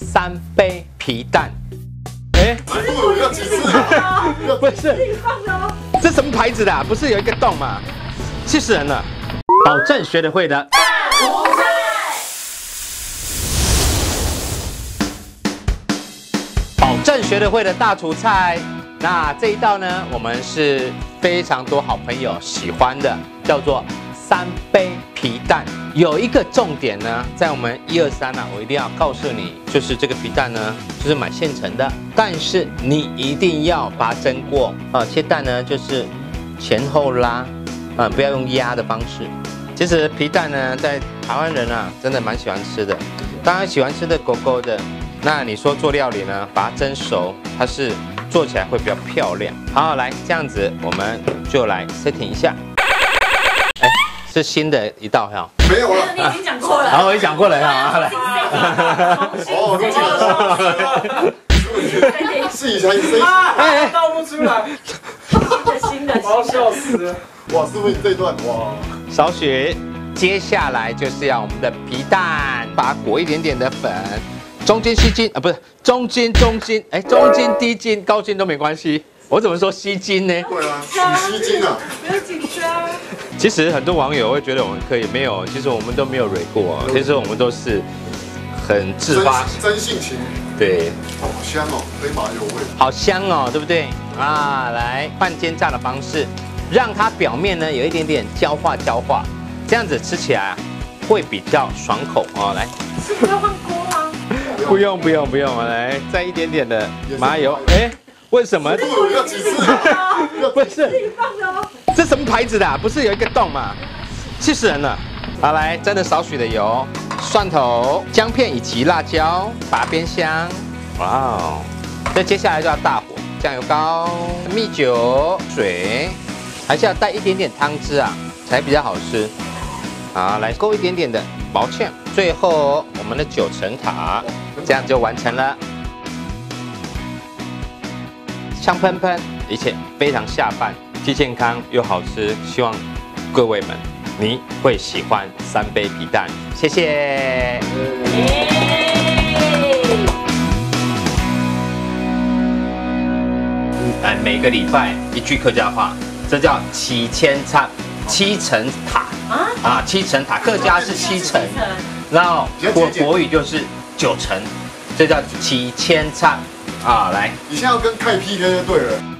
三杯皮蛋。哎，不要几次？不是，这什么牌子的、啊？不是有一个洞吗？气死人了！保证学得会的。保证学得会的大厨菜。那这一道呢，我们是非常多好朋友喜欢的，叫做三杯皮蛋。有一个重点呢，在我们一二三呢，我一定要告诉你，就是这个皮蛋呢，就是买现成的，但是你一定要把它蒸过啊。切蛋呢，就是前后拉，啊，不要用压的方式。其实皮蛋呢，在台湾人啊，真的蛮喜欢吃的。当然喜欢吃的狗狗的，那你说做料理呢，把它蒸熟，它是做起来会比较漂亮。好，来这样子，我们就来 setting 一下。哎，是新的一道哈。没有了，你已经讲过了。好，我已经讲过了哈。来，哦，自己才飞，哎，倒不出来，新的我要笑死了。哇，是不是这段哇，少许。接下来就是要我们的皮蛋，把它裹一点点的粉，中间吸筋啊，不是中间中筋，哎，中筋低筋高筋都没关系。我怎么说吸金呢？对啊，取吸金啊。不要紧张。其实很多网友会觉得我们可以，没有，其实我们都没有蕊过啊，其实我们都是很自发，真性情。对，好香哦，飞马油味，好香哦，对不对？啊，来半煎炸的方式，让它表面呢有一点点焦化焦化。这样子吃起来会比较爽口哦。来，是不要换锅吗？不用不用不用，来再一点点的麻油。哎，为什么？要几次？不是，这什么牌子的？不是有一个洞吗？气死人了！好，来沾了少许的油，蒜头、姜片以及辣椒，把它煸香。哇哦！那接下来就要大火，酱油膏、蜜酒、水，还是要带一点点汤汁啊，才比较好吃。好，来勾一点点的毛芡，最后我们的九层塔，这样就完成了，香喷喷，而且非常下饭，既健康又好吃。希望各位们你会喜欢三杯皮蛋，谢谢。哎，每个礼拜一句客家话，这叫七千餐，七层塔。啊七层塔，客家是七层，然后国国语就是九层，这叫七千菜啊！来，你现在要跟开 PK 就对了。